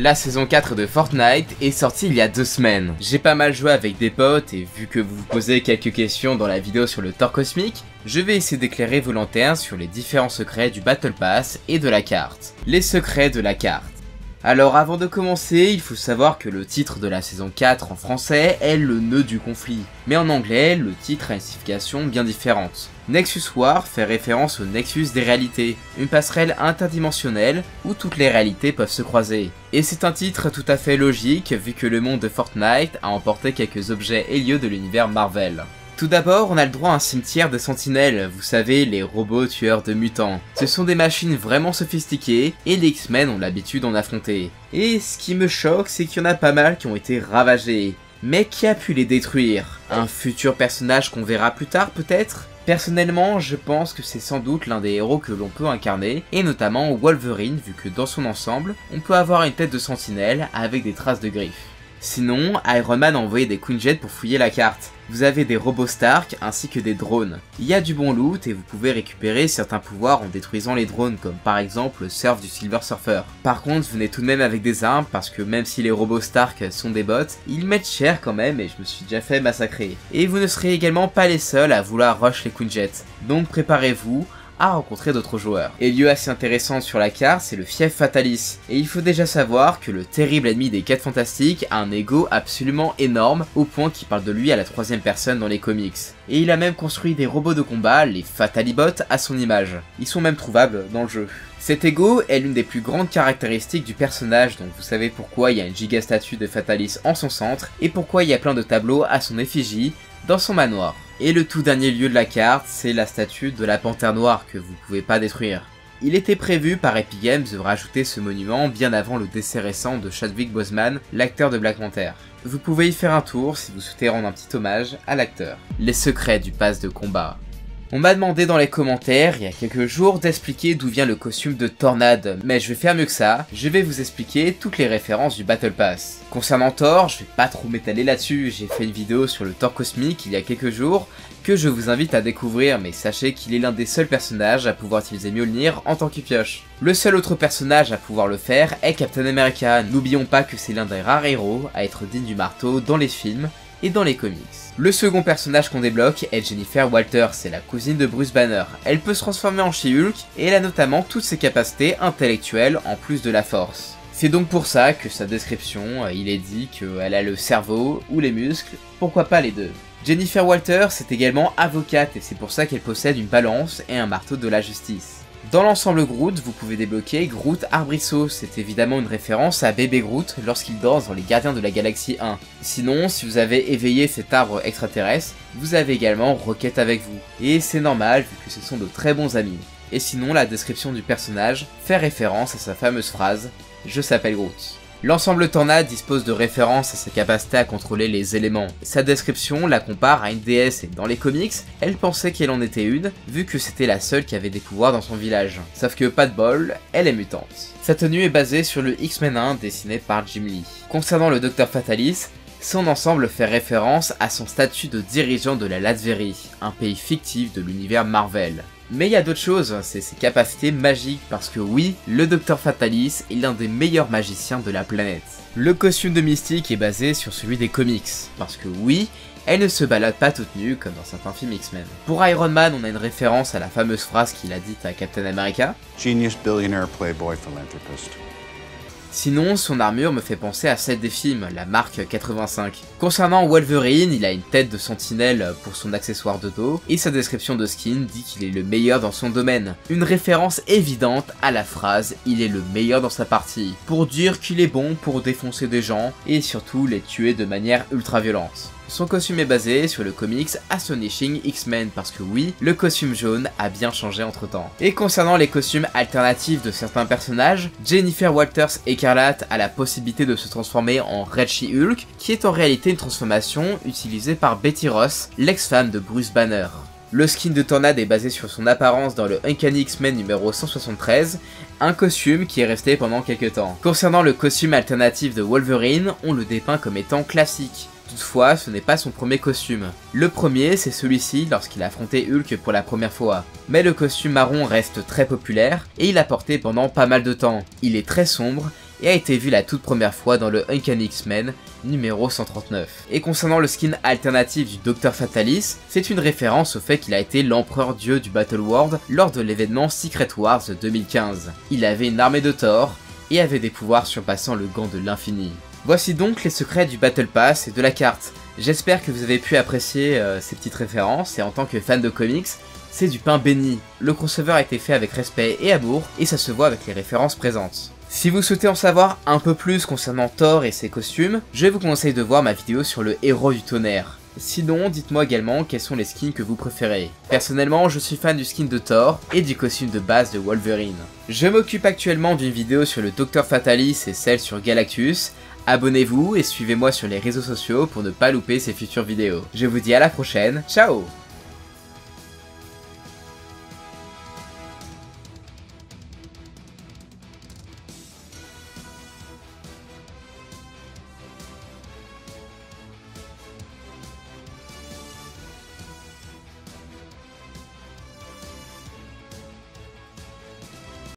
La saison 4 de Fortnite est sortie il y a deux semaines. J'ai pas mal joué avec des potes et vu que vous vous posez quelques questions dans la vidéo sur le Thor cosmique, je vais essayer d'éclairer vos lanternes sur les différents secrets du Battle Pass et de la carte. Les secrets de la carte. Alors avant de commencer, il faut savoir que le titre de la saison 4 en français est le nœud du conflit, mais en anglais, le titre a une signification bien différente. Nexus War fait référence au Nexus des réalités, une passerelle interdimensionnelle où toutes les réalités peuvent se croiser. Et c'est un titre tout à fait logique vu que le monde de Fortnite a emporté quelques objets et lieux de l'univers Marvel. Tout d'abord, on a le droit à un cimetière de sentinelles, vous savez, les robots tueurs de mutants. Ce sont des machines vraiment sophistiquées, et les X-Men ont l'habitude d'en affronter. Et ce qui me choque, c'est qu'il y en a pas mal qui ont été ravagés. Mais qui a pu les détruire? Un futur personnage qu'on verra plus tard peut-être? Personnellement, je pense que c'est sans doute l'un des héros que l'on peut incarner, et notamment Wolverine, vu que dans son ensemble, on peut avoir une tête de sentinelle avec des traces de griffes. Sinon, Iron Man a envoyé des Quinjet pour fouiller la carte. Vous avez des robots Stark ainsi que des drones. Il y a du bon loot et vous pouvez récupérer certains pouvoirs en détruisant les drones comme par exemple le surf du Silver Surfer. Par contre, venez tout de même avec des armes parce que même si les robots Stark sont des bots, ils mettent cher quand même et je me suis déjà fait massacrer. Et vous ne serez également pas les seuls à vouloir rush les Quinjet. Donc préparez-vous, à rencontrer d'autres joueurs. Et lieu assez intéressant sur la carte, c'est le fief Fatalis. Et il faut déjà savoir que le terrible ennemi des 4 fantastiques a un ego absolument énorme, au point qu'il parle de lui à la troisième personne dans les comics. Et il a même construit des robots de combat, les Fatalibots, à son image. Ils sont même trouvables dans le jeu. Cet ego est l'une des plus grandes caractéristiques du personnage, donc vous savez pourquoi il y a une giga statue de Fatalis en son centre, et pourquoi il y a plein de tableaux à son effigie dans son manoir. Et le tout dernier lieu de la carte, c'est la statue de la panthère noire que vous pouvez pas détruire. Il était prévu par Epic Games de rajouter ce monument bien avant le décès récent de Chadwick Boseman, l'acteur de Black Panther. Vous pouvez y faire un tour si vous souhaitez rendre un petit hommage à l'acteur. Les secrets du pass de combat. On m'a demandé dans les commentaires il y a quelques jours d'expliquer d'où vient le costume de Tornade, mais je vais faire mieux que ça, je vais vous expliquer toutes les références du Battle Pass. Concernant Thor, je vais pas trop m'étaler là-dessus, j'ai fait une vidéo sur le Thor cosmique il y a quelques jours, que je vous invite à découvrir, mais sachez qu'il est l'un des seuls personnages à pouvoir utiliser Mjolnir en tant que pioche. Le seul autre personnage à pouvoir le faire est Captain America, n'oublions pas que c'est l'un des rares héros à être digne du marteau dans les films et dans les comics. Le second personnage qu'on débloque est Jennifer Walters, c'est la cousine de Bruce Banner. Elle peut se transformer en She-Hulk et elle a notamment toutes ses capacités intellectuelles en plus de la force. C'est donc pour ça que sa description, euh, il est dit qu'elle a le cerveau ou les muscles, pourquoi pas les deux. Jennifer Walters est également avocate et c'est pour ça qu'elle possède une balance et un marteau de la justice. Dans l'ensemble Groot, vous pouvez débloquer Groot Arbrisseau, c'est évidemment une référence à bébé Groot lorsqu'il danse dans les Gardiens de la Galaxie 1. Sinon, si vous avez éveillé cet arbre extraterrestre, vous avez également Rocket avec vous. Et c'est normal vu que ce sont de très bons amis. Et sinon, la description du personnage fait référence à sa fameuse phrase « Je s'appelle Groot ». L'ensemble Tornade dispose de références à sa capacité à contrôler les éléments. Sa description la compare à une déesse et dans les comics, elle pensait qu'elle en était une, vu que c'était la seule qui avait des pouvoirs dans son village. Sauf que pas de bol, elle est mutante. Sa tenue est basée sur le X-Men 1 dessiné par Jim Lee. Concernant le Docteur Fatalis, son ensemble fait référence à son statut de dirigeant de la Latverie, un pays fictif de l'univers Marvel. Mais il y a d'autres choses, c'est ses capacités magiques, parce que oui, le Docteur Fatalis est l'un des meilleurs magiciens de la planète. Le costume de Mystique est basé sur celui des comics, parce que oui, elle ne se balade pas toute nue comme dans certains films X-Men. Pour Iron Man, on a une référence à la fameuse phrase qu'il a dite à Captain America. Genius billionaire playboy philanthropist. Sinon, son armure me fait penser à celle des films, la marque 85. Concernant Wolverine, il a une tête de sentinelle pour son accessoire de dos, et sa description de skin dit qu'il est le meilleur dans son domaine. Une référence évidente à la phrase « il est le meilleur dans sa partie », pour dire qu'il est bon pour défoncer des gens, et surtout les tuer de manière ultra violente. Son costume est basé sur le comics Astonishing X-Men parce que oui, le costume jaune a bien changé entre temps. Et concernant les costumes alternatifs de certains personnages, Jennifer Walters Écarlate a la possibilité de se transformer en Red She-Hulk, qui est en réalité une transformation utilisée par Betty Ross, l'ex-femme de Bruce Banner. Le skin de Tornade est basé sur son apparence dans le Uncanny X-Men numéro 173, un costume qui est resté pendant quelques temps. Concernant le costume alternatif de Wolverine, on le dépeint comme étant classique. Toutefois, ce n'est pas son premier costume. Le premier, c'est celui-ci lorsqu'il a affronté Hulk pour la première fois. Mais le costume marron reste très populaire et il l'a porté pendant pas mal de temps. Il est très sombre et a été vu la toute première fois dans le Uncanny X-Men numéro 139. Et concernant le skin alternatif du Dr Fatalis, c'est une référence au fait qu'il a été l'empereur dieu du Battle World lors de l'événement Secret Wars 2015. Il avait une armée de Thor et avait des pouvoirs surpassant le gant de l'infini. Voici donc les secrets du Battle Pass et de la carte. J'espère que vous avez pu apprécier euh, ces petites références et en tant que fan de comics, c'est du pain béni. Le crossover a été fait avec respect et amour et ça se voit avec les références présentes. Si vous souhaitez en savoir un peu plus concernant Thor et ses costumes, je vous conseille de voir ma vidéo sur le héros du tonnerre. Sinon, dites-moi également quels sont les skins que vous préférez. Personnellement, je suis fan du skin de Thor et du costume de base de Wolverine. Je m'occupe actuellement d'une vidéo sur le Dr Fatalis et celle sur Galactus, Abonnez-vous et suivez-moi sur les réseaux sociaux pour ne pas louper ces futures vidéos. Je vous dis à la prochaine, ciao